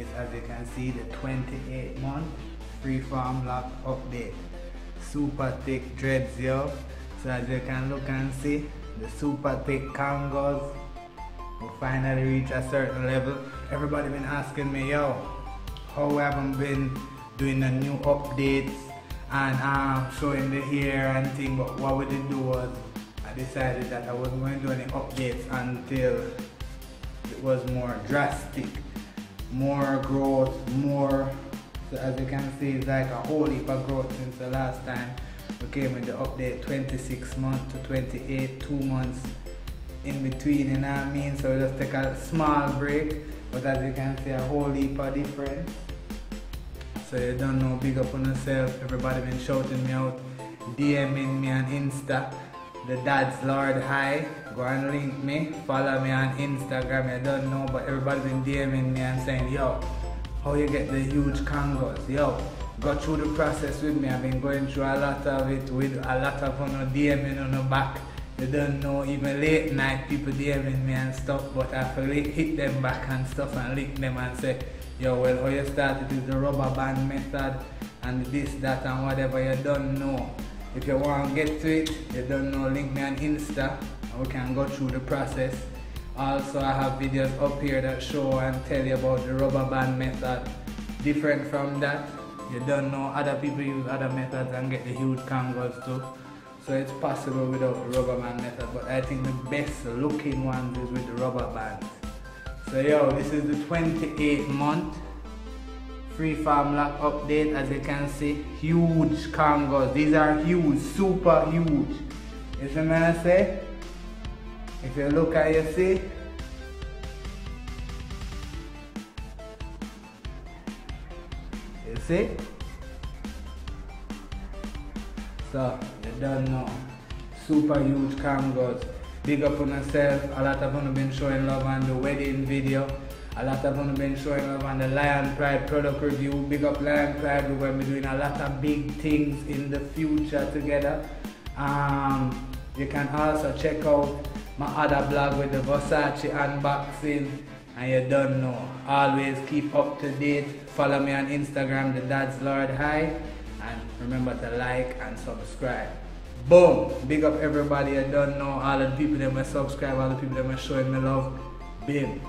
is as you can see the 28 month freeform loc update. Super thick dreads yo. So as you can look and see the super thick Kangos we finally reach a certain level. Everybody been asking me yo how haven't been doing the new updates and um, showing the hair and thing but what we did do was I decided that I wasn't going to do any updates until was more drastic more growth more so as you can see it's like a whole heap of growth since the last time we came with the update 26 months to 28 two months in between you know what I mean so we just take a small break but as you can see a whole heap of difference so you don't know, big up on yourself. Everybody been shouting me out, DMing me on Insta. The Dadz Lord High. Go and link me. Follow me on Instagram. I don't know, but everybody been DMing me and saying, yo, how you get the huge Kangos? Yo, go through the process with me. I've been going through a lot of it with a lot of on DMing on the back. You don't know, even late night people DMing me and stuff, but I feel hit them back and stuff and link them and say, yo, well, how you started is the rubber band method and this, that, and whatever you don't know. If you want to get to it, you don't know, link me on Insta and we can go through the process. Also, I have videos up here that show and tell you about the rubber band method. Different from that, you don't know, other people use other methods and get the huge Kangos too. So it's possible without the rubber band method, but I think the best looking ones is with the rubber bands. So yo, this is the 28 month freeform loc update as you can see. Huge Kangos. These are huge, super huge. You see what I say? If you look at you see, you see? So, you don't know. Super huge Kangos. Big up on yourself. A lot of them been showing love on the wedding video. A lot of them been showing love on the Lion Pride product review. Big up Lion Pride. We're going to be doing a lot of big things in the future together. Um, you can also check out my other blog with the Versace unboxing. And you don't know. Always keep up to date. Follow me on Instagram, the Dadz Lord High. And remember to like and subscribe. Boom! Big up everybody I don't know, all the people that may subscribe, all the people that may showing me love. Bim.